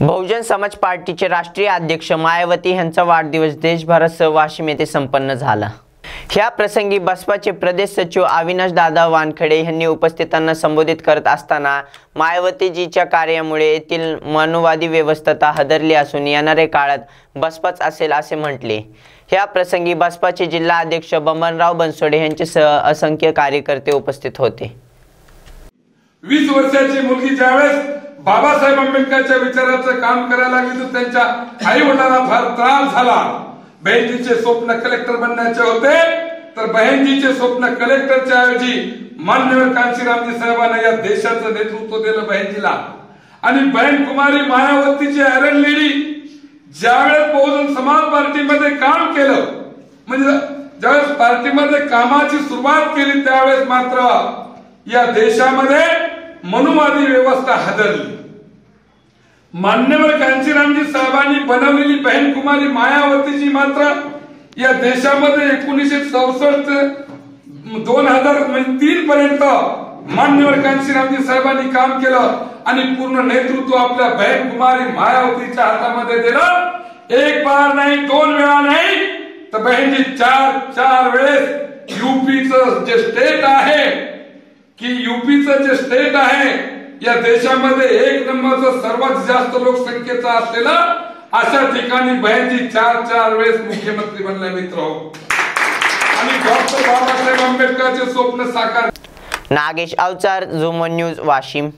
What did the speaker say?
बहुजन समाज पार्टीचे राष्ट्रीय अध्यक्ष मायावती यांचा वाढदिवस देशभरात सहवाशिम येथे संपन्न झाला. ह्या प्रसंगी बसपाचे प्रदेश सचिव अविनाश दादा वानखडे यांनी उपस्थितांना संबोधित करत असताना मायावतीजीच्या कार्यामुळे येथील मानववादी व्यवस्था हदरली असून येणाऱ्या काळात बसपाच असेल असे म्हटले. ह्या प्रसंगी बसपाचे जिल्हा अध्यक्ष बमनराव बनसोडे यांच्यासह असंख्य कार्यकर्ते उपस्थित होते. वीस वर्षाची मुलगी ज्यावेळेस बाबासाहेब आंबेडकरच्या विचाराचं काम करायला लागली तर त्यांच्या आई वडिलांना फार त्रास झाला. बहिणजीचे स्वप्न कलेक्टर बनण्याचे होते तर बहिणजीचे स्वप्न कलेक्टरच्या ऐवजी मान्यवर कांशीरामजी साहेबांना या देशाचं नेतृत्व दिलं बहिणजीला आणि बहीण कुमारी मायावतीची आयरन लेडी ज्यावेळेस बहुजन समाज पार्टीमध्ये काम केलं म्हणजे ज्यावेळेस पार्टीमध्ये कामाची सुरुवात केली त्यावेळेस मात्र या देशामध्ये मनुवादी व्यवस्था हादरली. मान्यवर कांचीरामजी साहेबांनी बनवलेली बहीण कुमारी मायावतीची मात्र या देशामध्ये एकोणीसशे चौसष्ट दोन हजार म्हणजे तीन पर्यंत मान्यवर कांचीरामजी साहेबांनी काम केलं आणि पूर्ण नेतृत्व आपल्या बहीण कुमारी मायावतीच्या हातामध्ये दिलं. एक बार नाही दोन वेळा नाही. तर बहीणजी चार चार वेळेस युपीचं जे स्टेट आहे की युपीचं जे स्टेट आहे या देशामध्ये एक नंबरचं सर्वात जास्त लोकसंख्येचा असलेला अशा ठिकाणी बहिणजी चार चार वेळेस मुख्यमंत्री बनले मित्र. आणि डॉक्टर बाबासाहेब आंबेडकरचे स्वप्न साकार नागेश अवचार झुमन न्यूज वाशिम.